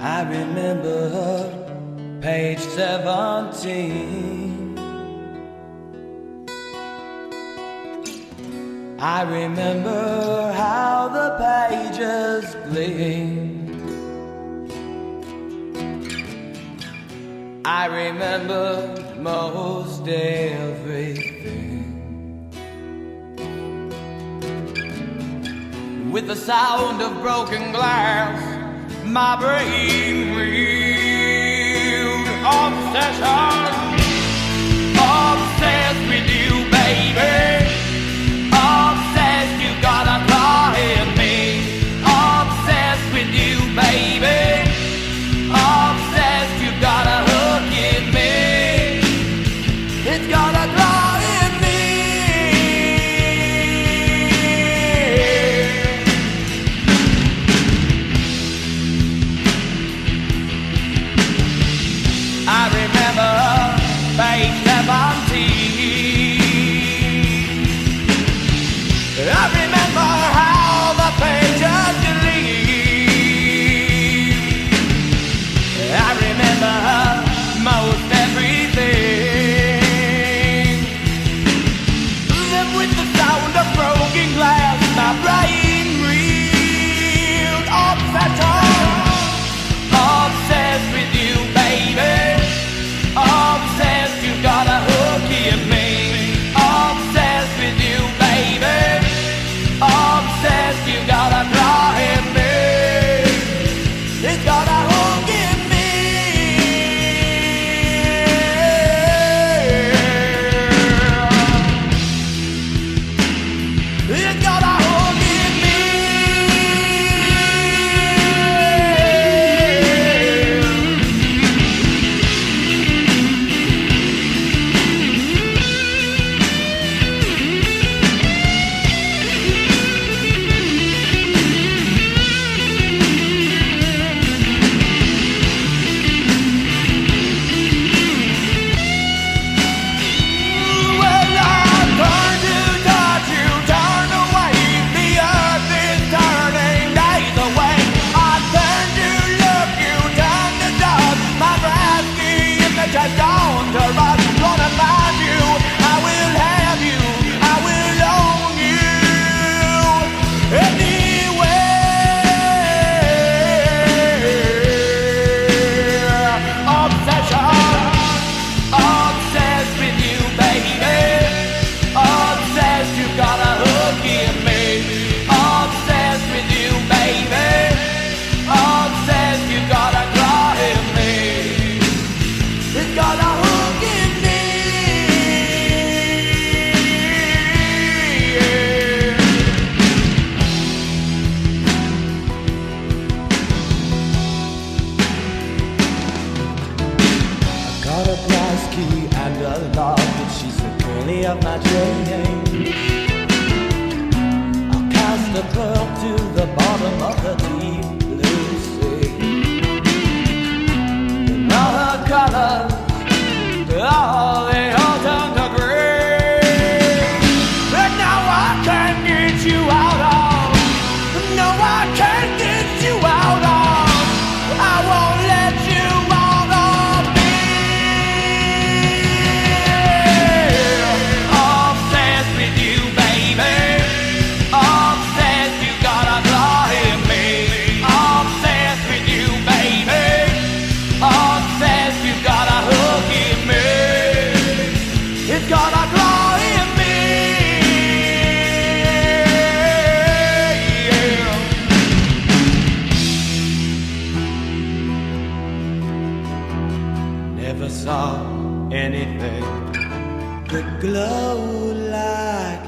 I remember page 17 I remember how the pages gleamed I remember most everything. With the sound of broken glass my brain reeled obsession. got a glass key and a lock But she's the girlie of my dreams. I'll cast a pearl to the bottom of the deep saw anything. The glow like